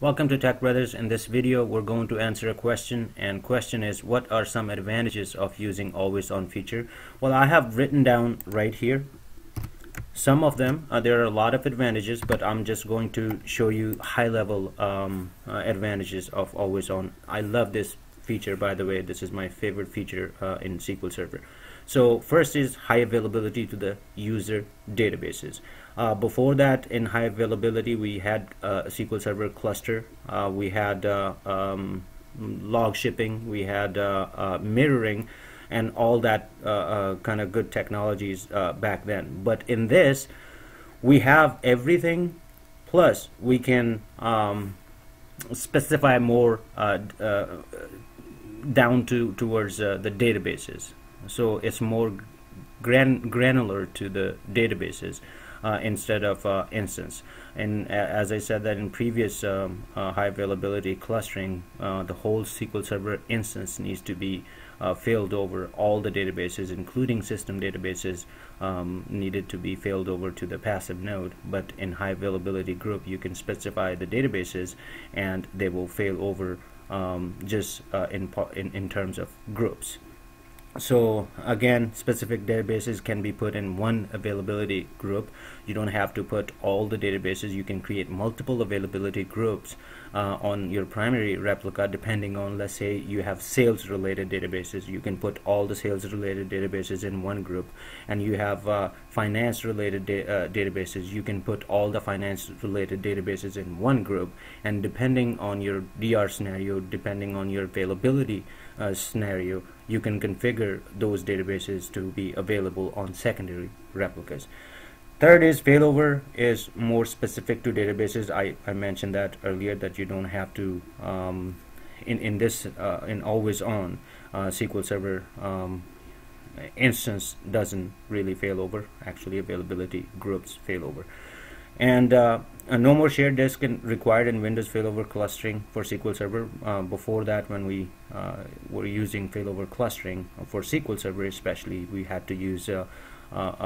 Welcome to Tech Brothers. In this video, we're going to answer a question and question is what are some advantages of using always on feature? Well, I have written down right here some of them. Uh, there are a lot of advantages, but I'm just going to show you high level um, uh, advantages of always on. I love this feature by the way. This is my favorite feature uh, in SQL Server. So first is high availability to the user databases. Uh, before that, in high availability, we had uh, a SQL Server cluster. Uh, we had uh, um, log shipping. We had uh, uh, mirroring, and all that kind of good technologies back then. But in this, we have everything. Plus, we can um, specify more down to towards the databases so it's more gran granular to the databases uh, instead of uh, instance. And as I said that in previous um, uh, high availability clustering uh, the whole SQL Server instance needs to be uh, failed over all the databases including system databases um, needed to be failed over to the passive node. But in high availability group you can specify the databases and they will fail over um, just uh, in, in, in terms of groups so again specific databases can be put in one availability group. You don't have to put all the databases. You can create multiple availability groups uh, on your primary replica depending on let's say you have sales related databases. You can put all the sales related databases in one group. And you have uh, finance related da uh, databases. You can put all the finance related databases in one group. And depending on your DR scenario depending on your availability uh, scenario you can configure those databases to be available on secondary replicas. Third is failover is more specific to databases. I, I mentioned that earlier that you don't have to um, in in this uh, in always on uh, SQL Server um, instance doesn't really fail over. Actually, availability groups fail over. And uh, no more shared disk in, required in Windows failover clustering for SQL Server. Uh, before that, when we uh, were using failover clustering for SQL Server especially, we had to use a,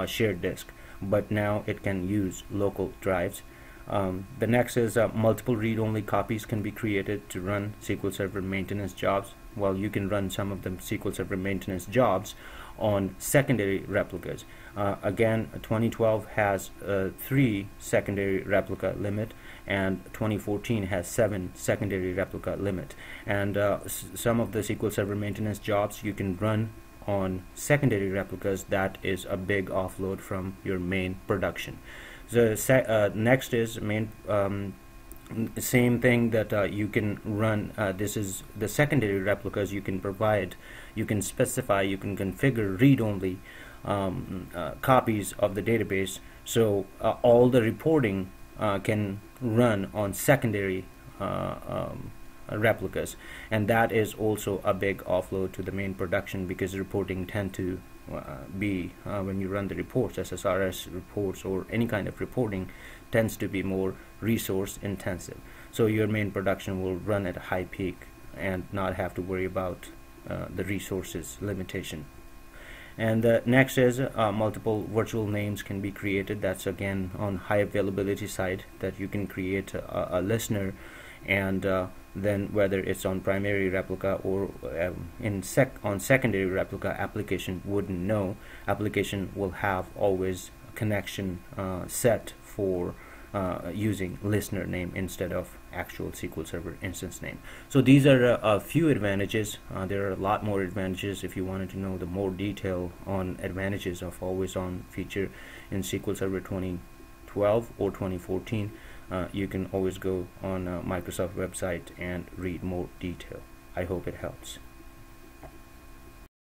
shared disk. But now it can use local drives. Um, the next is uh, multiple read-only copies can be created to run SQL Server maintenance jobs. While you can run some of the SQL Server maintenance jobs on secondary replicas. Uh, again, 2012 has uh, three secondary replica limit and 2014 has seven secondary replica limit. And uh, some of the SQL Server maintenance jobs you can run on secondary replicas that is a big offload from your main production. The uh, next is main um, same thing that uh, you can run uh, this is the secondary replicas you can provide. You can specify you can configure read-only um, uh, copies of the database. So uh, all the reporting uh, can run on secondary uh, um, replicas. And that is also a big offload to the main production because reporting tend to uh, be uh, when you run the reports SSRS reports or any kind of reporting tends to be more resource intensive. So your main production will run at a high peak and not have to worry about uh, the resources limitation. And uh, next is uh, multiple virtual names can be created. That's again on high availability side that you can create a, a listener and uh, then whether it's on primary replica or um, in sec on secondary replica application wouldn't know application will have always connection uh, set for uh, using listener name instead of actual SQL Server instance name. So these are a, a few advantages. Uh, there are a lot more advantages if you wanted to know the more detail on advantages of always on feature in SQL Server 2012 or 2014. Uh, you can always go on uh, Microsoft website and read more detail. I hope it helps.